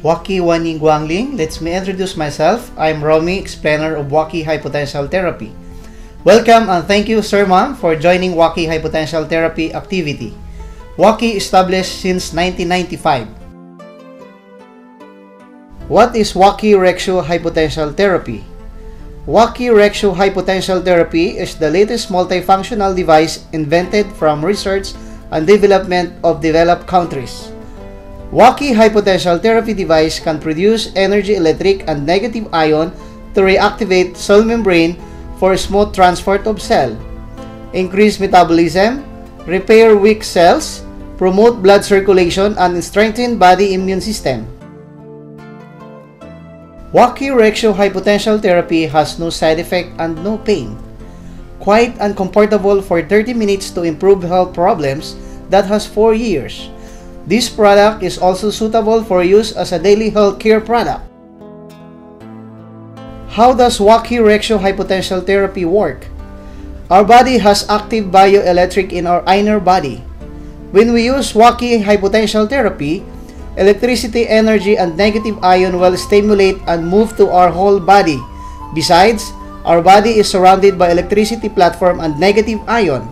Waki Waning Guangling. Let me introduce myself. I'm Romy, explainer of Waki High Potential Therapy. Welcome and thank you, Sir Ma'am, for joining Waki High Potential Therapy activity. Waki established since 1995. What is Waki Rexio High Potential Therapy? Waki Rexio High Potential Therapy is the latest multifunctional device invented from research and development of developed countries. Waki high potential therapy device can produce energy electric and negative ion to reactivate cell membrane for smooth transport of cell, increase metabolism, repair weak cells, promote blood circulation, and strengthen body immune system. Waki Rexio high potential therapy has no side effect and no pain. Quite and comfortable for 30 minutes to improve health problems that has 4 years this product is also suitable for use as a daily health care product. How does Waki Rexio high potential therapy work? Our body has active bioelectric in our inner body. When we use Waki high potential therapy, electricity energy and negative ion will stimulate and move to our whole body. Besides, our body is surrounded by electricity platform and negative ion.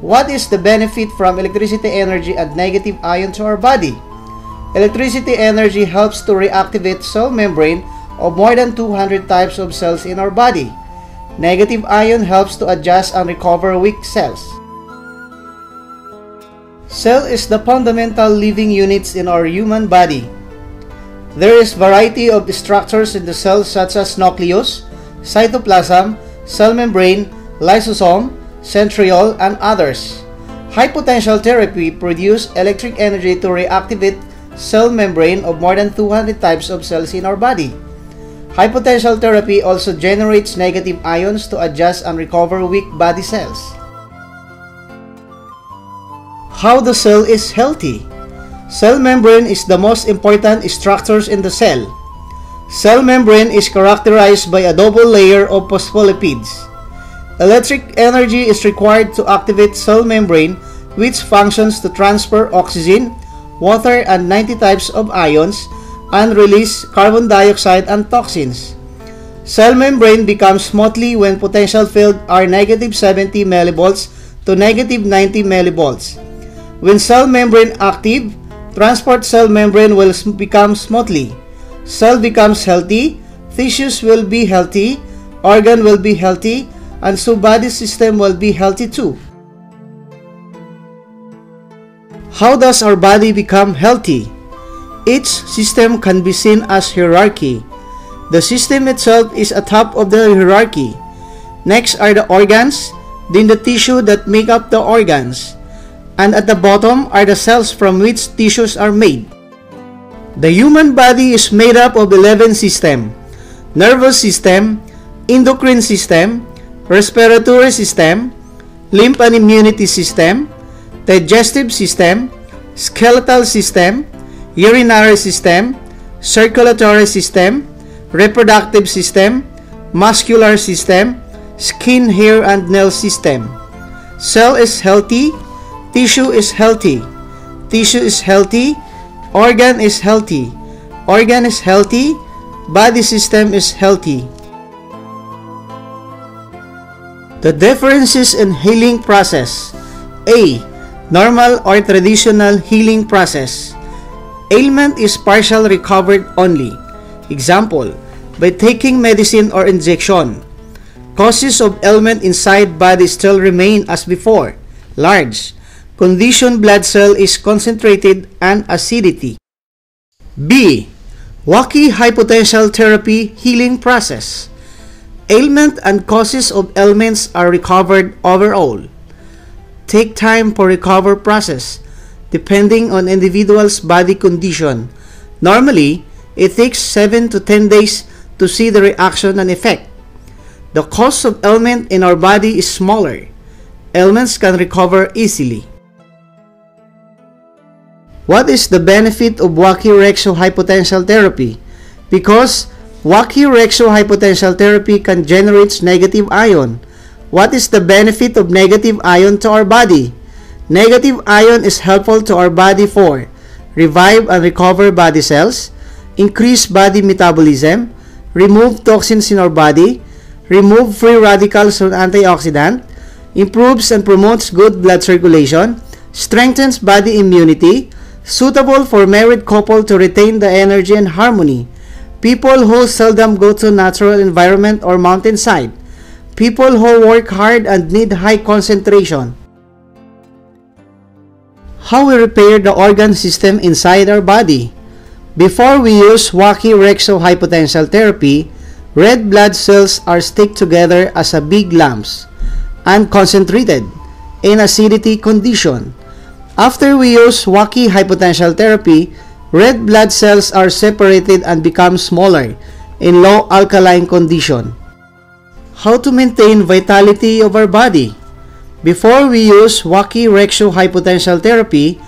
What is the benefit from electricity energy and negative ion to our body? Electricity energy helps to reactivate cell membrane of more than 200 types of cells in our body. Negative ion helps to adjust and recover weak cells. Cell is the fundamental living units in our human body. There is variety of structures in the cell such as nucleus, cytoplasm, cell membrane, lysosome, centriole, and others. High potential therapy produce electric energy to reactivate cell membrane of more than 200 types of cells in our body. High potential therapy also generates negative ions to adjust and recover weak body cells. How the cell is healthy? Cell membrane is the most important structures in the cell. Cell membrane is characterized by a double layer of phospholipids. Electric energy is required to activate cell membrane which functions to transfer oxygen, water and 90 types of ions and release carbon dioxide and toxins. Cell membrane becomes smoothly when potential field are negative 70 millivolts to negative 90 millivolts. When cell membrane active, transport cell membrane will become smoothly. Cell becomes healthy, tissues will be healthy, organ will be healthy, and so body system will be healthy too. How does our body become healthy? Each system can be seen as hierarchy. The system itself is atop of the hierarchy. Next are the organs, then the tissue that make up the organs, and at the bottom are the cells from which tissues are made. The human body is made up of 11 systems, nervous system, endocrine system, respiratory system, lymph and immunity system, digestive system, skeletal system, urinary system, circulatory system, reproductive system, muscular system, skin, hair, and nail system. Cell is healthy, tissue is healthy, tissue is healthy, organ is healthy, organ is healthy, body system is healthy. The differences in healing process. A. Normal or traditional healing process. Ailment is partial recovered only. Example, by taking medicine or injection. Causes of ailment inside body still remain as before. Large. Condition blood cell is concentrated and acidity. B. High potential therapy healing process ailment and causes of ailments are recovered overall. Take time for recover process depending on individual's body condition. Normally, it takes 7 to 10 days to see the reaction and effect. The cause of ailment in our body is smaller. Ailments can recover easily. What is the benefit of Rexio high therapy? Because Waki Rexio high potential therapy can generate negative ion. What is the benefit of negative ion to our body? Negative ion is helpful to our body for revive and recover body cells, increase body metabolism, remove toxins in our body, remove free radicals from antioxidant, improves and promotes good blood circulation, strengthens body immunity, suitable for married couple to retain the energy and harmony, people who seldom go to natural environment or mountainside, people who work hard and need high concentration. How we repair the organ system inside our body. Before we use Waki Rexio hypotensal therapy, red blood cells are stick together as a big lumps and concentrated in acidity condition. After we use Waki high potential therapy, red blood cells are separated and become smaller in low alkaline condition. How to maintain vitality of our body? Before we use Waki Rexio hypotensal therapy,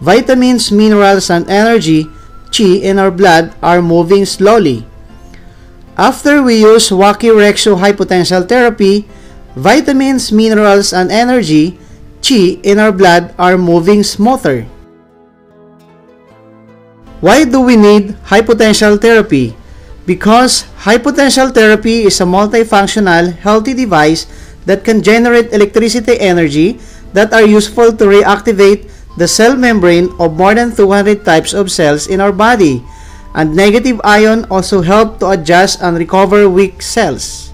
vitamins, minerals, and energy chi in our blood are moving slowly. After we use Waki Rexio hypotensal therapy, vitamins, minerals, and energy, chi in our blood are moving smoother. Why do we need high potential therapy? Because high potential therapy is a multifunctional, healthy device that can generate electricity energy that are useful to reactivate the cell membrane of more than 200 types of cells in our body. And negative ion also help to adjust and recover weak cells.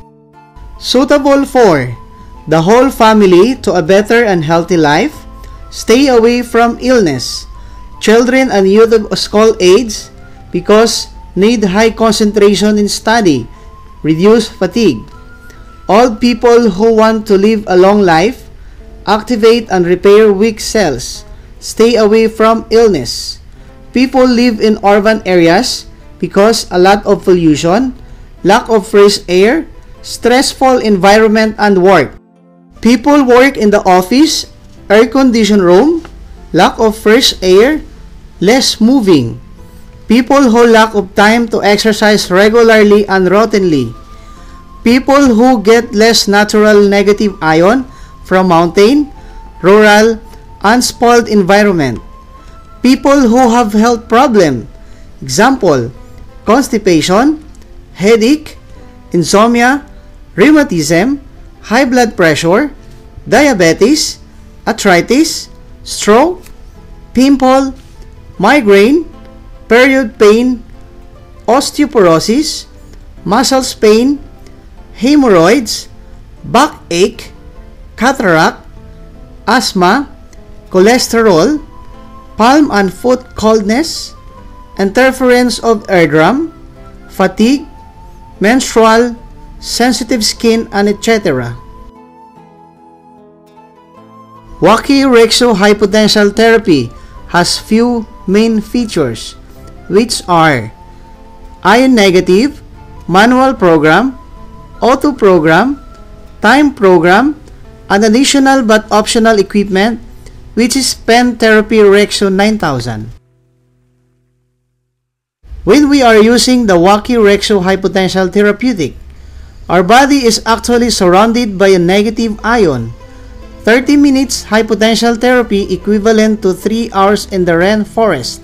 Suitable for the whole family to a better and healthy life, stay away from illness, children and youth of school age because need high concentration in study, reduce fatigue. All people who want to live a long life, activate and repair weak cells, stay away from illness. People live in urban areas because a lot of pollution, lack of fresh air, stressful environment and work. People work in the office, air-conditioned room, lack of fresh air, less moving. People who lack of time to exercise regularly and routinely. People who get less natural negative ion from mountain, rural, unspoiled environment. People who have health problem. Example, constipation, headache, insomnia, rheumatism, high blood pressure, diabetes, arthritis, stroke, pimple, migraine, period pain, osteoporosis, muscles pain, hemorrhoids, backache, cataract, asthma, cholesterol, palm and foot coldness, interference of eardrum, fatigue, menstrual, sensitive skin, and etc. Waki Rexio hypotensal therapy has few main features which are ion negative, manual program, auto program, time program, and additional but optional equipment which is Pen Therapy Rexio 9000. When we are using the Waki Rexio hypotensal therapeutic, our body is actually surrounded by a negative ion. 30 minutes hypotensal therapy equivalent to 3 hours in the rain forest.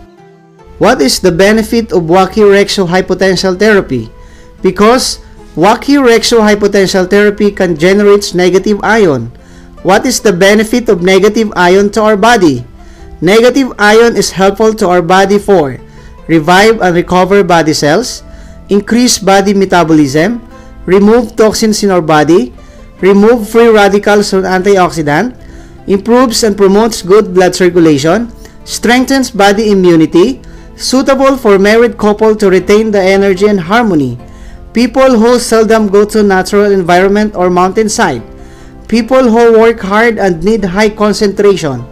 What is the benefit of Waki Rexo hypotensal therapy? Because Waki Rexo hypotensal therapy can generate negative ion. What is the benefit of negative ion to our body? Negative ion is helpful to our body for revive and recover body cells, increase body metabolism, remove toxins in our body, remove free radicals from antioxidant, improves and promotes good blood circulation, strengthens body immunity, suitable for married couple to retain the energy and harmony, people who seldom go to natural environment or mountainside, people who work hard and need high concentration.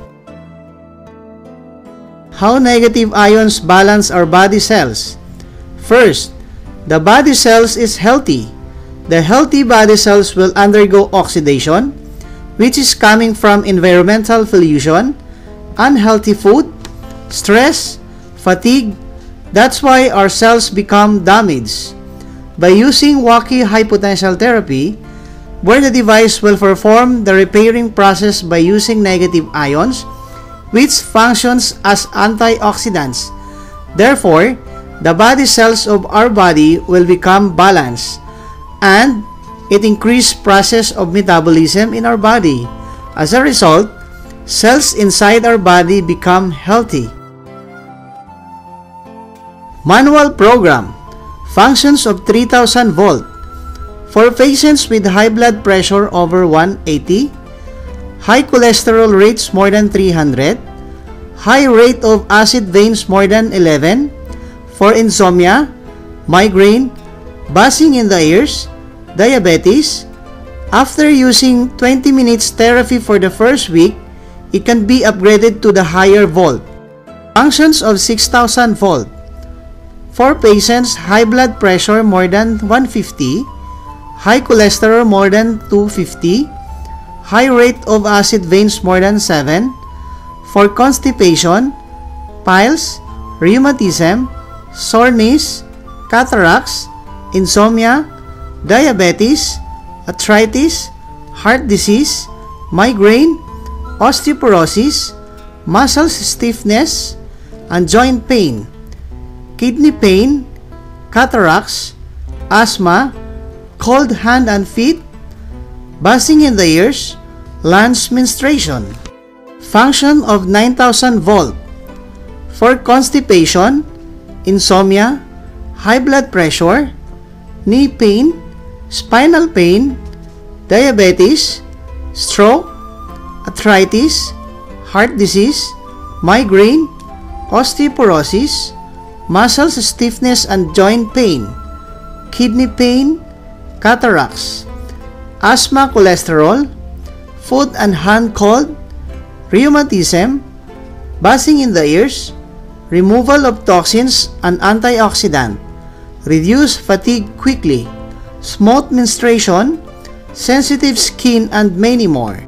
How negative ions balance our body cells? First, the body cells is healthy the healthy body cells will undergo oxidation, which is coming from environmental pollution, unhealthy food, stress, fatigue. That's why our cells become damaged. By using Waki high potential therapy, where the device will perform the repairing process by using negative ions, which functions as antioxidants. Therefore, the body cells of our body will become balanced and it increase process of metabolism in our body. As a result, cells inside our body become healthy. Manual program Functions of 3000 volt For patients with high blood pressure over 180, high cholesterol rates more than 300, high rate of acid veins more than 11, for insomnia, migraine, buzzing in the ears, diabetes, after using 20 minutes therapy for the first week, it can be upgraded to the higher volt. Functions of 6000 volt. For patients high blood pressure more than 150, high cholesterol more than 250, high rate of acid veins more than 7, for constipation, piles, rheumatism, soreness, cataracts, insomnia, diabetes, arthritis, heart disease, migraine, osteoporosis, muscle stiffness, and joint pain, kidney pain, cataracts, asthma, cold hand and feet, buzzing in the ears, lungs menstruation. Function of 9000 volt. For constipation, insomnia, high blood pressure, knee pain, spinal pain, diabetes, stroke, arthritis, heart disease, migraine, osteoporosis, muscle stiffness and joint pain, kidney pain, cataracts, asthma cholesterol, foot and hand cold, rheumatism, buzzing in the ears, removal of toxins and antioxidant, reduce fatigue quickly, smooth menstruation, sensitive skin, and many more.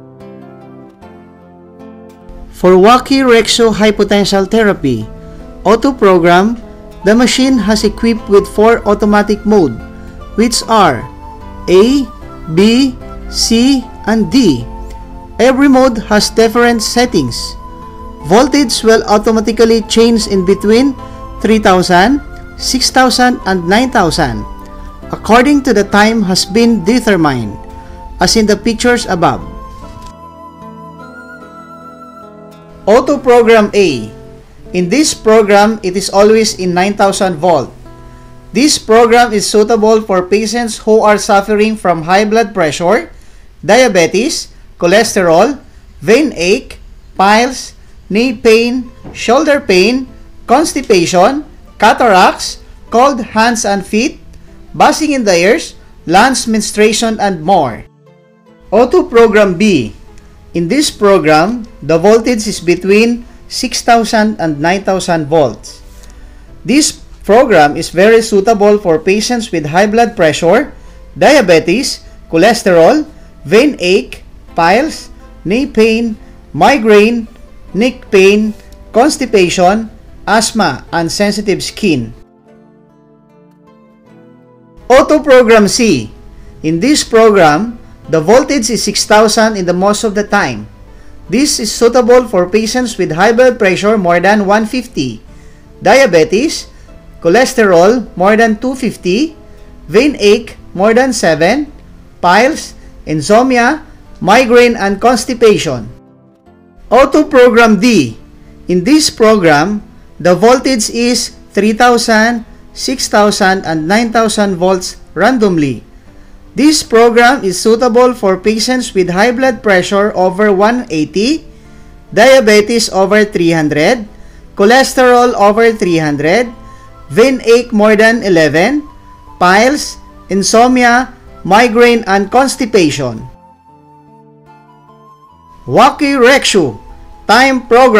For Waki Rexio High Potential Therapy, Auto Program, the machine has equipped with four automatic mode, which are A, B, C, and D. Every mode has different settings. Voltage will automatically change in between 3000, 6000, and 9000 according to the time has been determined, as in the pictures above. Auto Program A In this program, it is always in 9000 volt. This program is suitable for patients who are suffering from high blood pressure, diabetes, cholesterol, vein ache, piles, knee pain, shoulder pain, constipation, cataracts, cold hands and feet, buzzing in the ears, lungs menstruation, and more. Auto Program B. In this program, the voltage is between 6,000 and 9,000 volts. This program is very suitable for patients with high blood pressure, diabetes, cholesterol, vein ache, piles, knee pain, migraine, neck pain, constipation, asthma, and sensitive skin. Auto Program C. In this program, the voltage is 6,000 in the most of the time. This is suitable for patients with high blood pressure more than 150, diabetes, cholesterol more than 250, vein ache more than 7, piles, insomnia, migraine, and constipation. Auto Program D. In this program, the voltage is 3000, 6,000, and 9,000 volts randomly. This program is suitable for patients with high blood pressure over 180, diabetes over 300, cholesterol over 300, vein ache more than 11, piles, insomnia, migraine, and constipation. Waki Rexio Time Program